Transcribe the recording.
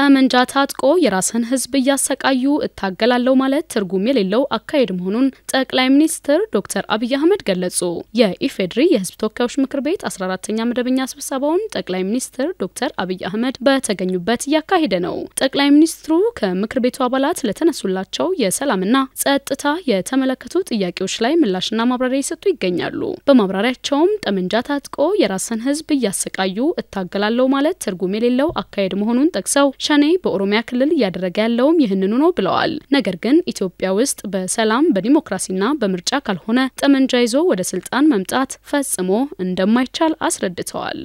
ጠመንጃ ታጥቆ የራስን ሕዝብ እያሰቃዩ እታገላለሁ ማለት ትርጉም የሌለው አካሄድ መሆኑን ጠቅላይ ሚኒስትር ዶክተር አብይ አህመድ ገለጹ። የኢፌዴሪ የሕዝብ ተወካዮች ምክር ቤት 14ተኛ መደበኛ ስብሰባውን ጠቅላይ ሚኒስትር ዶክተር አብይ አህመድ በተገኙበት እያካሄደ ነው። ጠቅላይ ሚኒስትሩ ከምክር ቤቱ አባላት ለተነሱላቸው የሰላምና ጸጥታ የተመለከቱ ጥያቄዎች ላይ ምላሽና ማብራሪያ ይሰጡ ይገኛሉ። በማብራሪያቸውም ጠመንጃ ታጥቆ የራስን ሕዝብ እያሰቃዩ እታገላለሁ ማለት ትርጉም የሌለው አካሄድ መሆኑን ጠቅሰው ሸኔ በኦሮሚያ ክልል እያደረገ ያለውም ይህንኑ ነው ብለዋል። ነገር ግን ኢትዮጵያ ውስጥ በሰላም በዲሞክራሲና በምርጫ ካልሆነ ጠመንጃ ይዞ ወደ ስልጣን መምጣት ፈጽሞ እንደማይቻል አስረድተዋል።